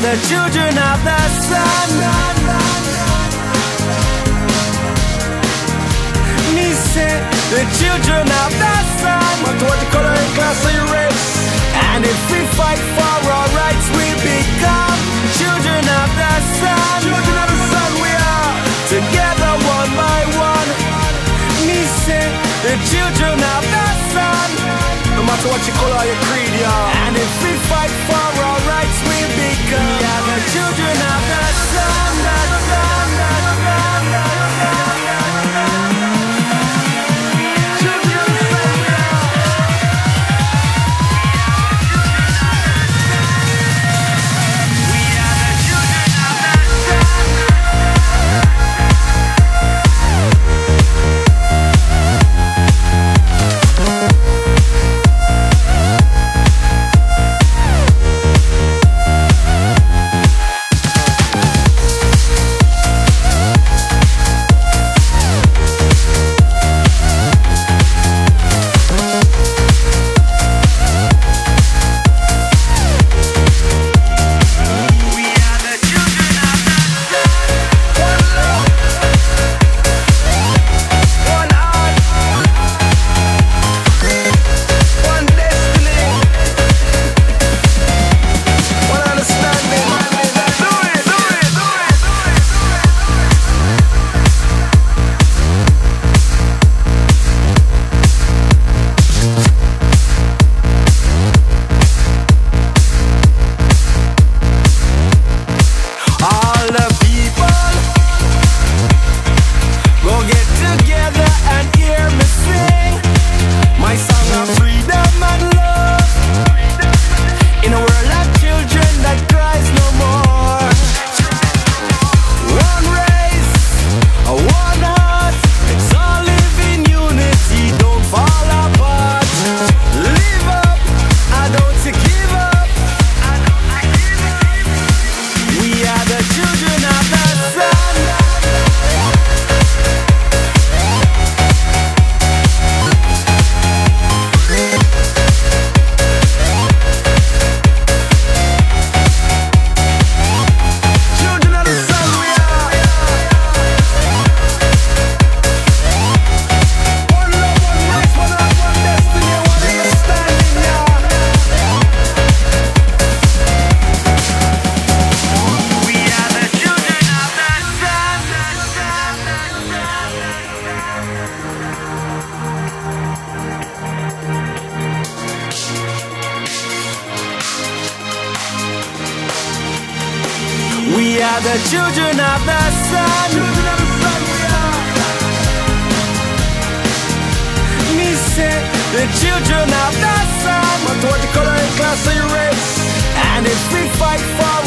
are the children of the sun. Me say the children of the sun. What what the color and class your race? And if we fight for our rights, we become children of the sun. Children of the sun, we are together one by one. Me say the children of the sun. No matter what you call or your creed, yeah. And if we fight We are the children of the sun. We are. Me say the children of the sun. But what the color in class race? And if we fight for